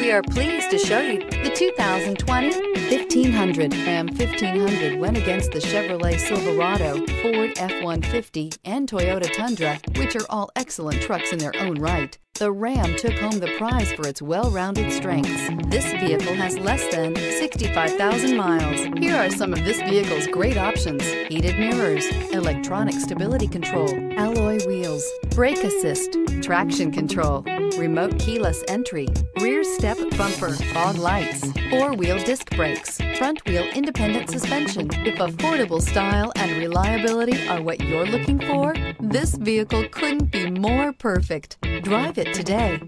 We are pleased to show you the 2020 1500. Ram 1500 went against the Chevrolet Silverado, Ford F-150, and Toyota Tundra, which are all excellent trucks in their own right. The Ram took home the prize for its well-rounded strengths. This vehicle has less than 65,000 miles. Here are some of this vehicle's great options. Heated mirrors, electronic stability control, alloy wheels, brake assist, traction control, remote keyless entry, rear step bumper, fog lights, four-wheel disc brakes, front wheel independent suspension. If affordable style and reliability are what you're looking for, this vehicle couldn't be more perfect. Drive it today.